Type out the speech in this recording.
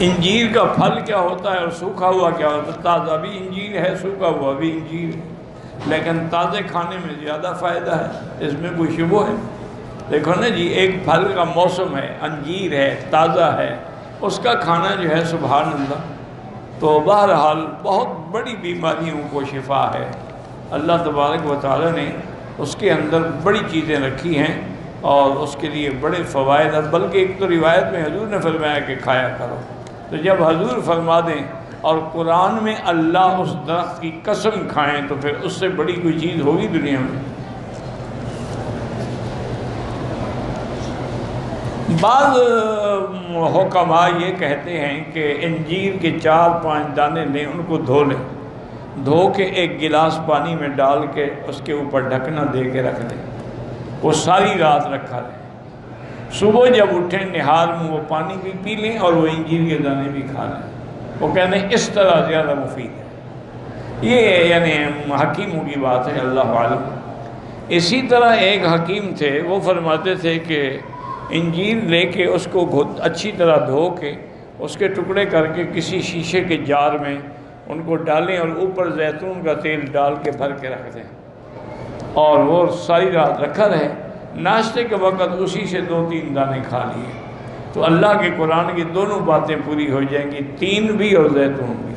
انجیر کا پھل کیا ہوتا ہے اور سوکھا ہوا کیا ہوتا ہے؟ تازہ بھی انجیر ہے، سوکھا ہوا بھی انجیر ہے۔ لیکن تازے کھانے میں زیادہ فائدہ ہے، اس میں کوئی شبہ ہے؟ دیکھو نا جی ایک پھل کا موسم ہے، انجیر ہے، تازہ ہے۔ اس کا کھانا جو ہے، سبحان اللہ تو بہرحال بہت بڑی بیماریوں کو شفا ہے۔ اللہ تبارک و تعالی نے اس کے اندر بڑی چیزیں رکھی ہیں اور اس کے لیے بڑے فوائد ہیں۔ بلکہ ایک تو روایت میں حضور نے فرمایا کہ کھایا کرو۔ تو جب حضور فرما دیں اور قرآن میں اللہ اس درخت کی قسم کھائیں تو پھر اس سے بڑی کوئی چیز ہوگی دنیا میں؟ بعض حکمہ یہ کہتے ہیں کہ انجیر کے چار پانچ دانے لیں ان کو دھو لیں دھو کے ایک گلاس پانی میں ڈال کے اس کے اوپر ڈھکنا دے کے رکھ دیں وہ ساری رات رکھا لیں صبح جب اٹھیں نہار میں وہ پانی بھی پی لیں اور وہ انجیر کے دانے بھی کھا لیں۔ وہ کہتے ہیں اس طرح زیادہ مفید ہے۔ یہ یعنی حکیموں کی بات ہے، اللہ عالم۔ اسی طرح ایک حکیم تھے، وہ فرماتے تھے کہ انجیر لے کے اس کو اچھی طرح دھو کے اس کے ٹکڑے کر کے کسی شیشے کے جار میں ان کو ڈالیں اور اوپر زیتون کا تیل ڈال کے بھر کے رکھ دیں۔ اور وہ ساری رات رکھا رہے۔ ناشتے کے وقت اسی سے دو تین دانے کھا لیے۔ تو اللہ کے قرآن کی دونوں باتیں پوری ہو جائیں گی، تین بھی اور زیتون بھی۔